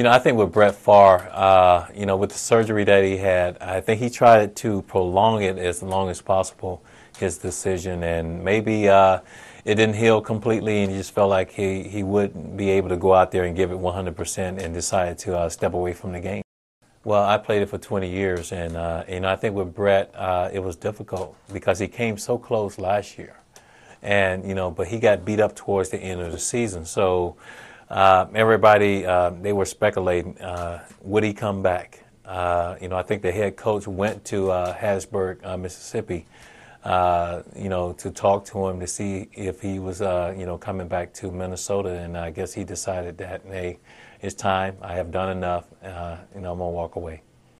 You know, I think with Brett Favre, uh, you know, with the surgery that he had, I think he tried to prolong it as long as possible, his decision, and maybe uh, it didn't heal completely, and he just felt like he, he wouldn't be able to go out there and give it 100% and decided to uh, step away from the game. Well, I played it for 20 years, and uh, you know, I think with Brett, uh, it was difficult because he came so close last year, and you know, but he got beat up towards the end of the season, so. Uh, everybody, uh, they were speculating, uh, would he come back? Uh, you know, I think the head coach went to uh, Mississippi, you know, to talk to him to see if he was, you know, coming back to Minnesota. And I guess he decided that, hey, it's time. I have done enough. you know, I'm going to walk away.